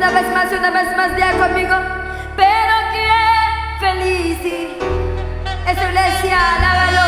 Una vez más, una vez más, día conmigo. Pero qué feliz. Esta iglesia, alábalo.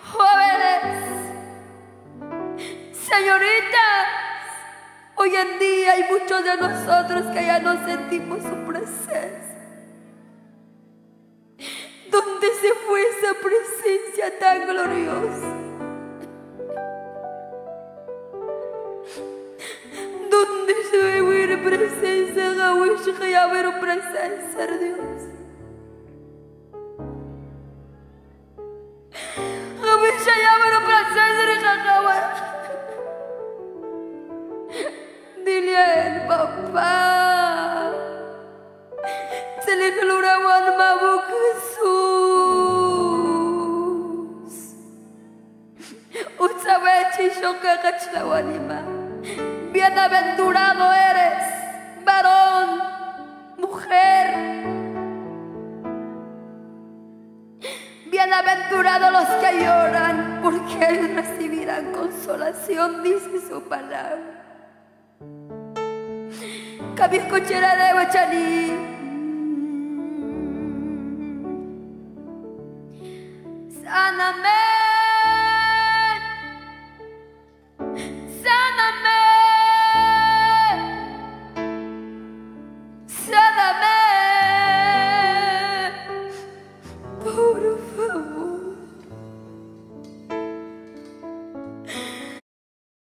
Jóvenes, señoritas, hoy en día hay muchos de nosotros que ya no sentimos su presencia. ¿Dónde se fue esa presencia tan gloriosa? ¿Dónde se fue la presencia ver presencia de Dios? Papá. Se le lograba al mabu Jesús. Utsawechi shokakachlawanima. Bienaventurado eres, varón, mujer. Bienaventurados los que lloran, porque ellos recibirán consolación, dice su palabra. कभी को चेरा रहे वो चली sana me